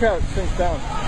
Look how it sinks down.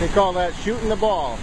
They call that shooting the ball.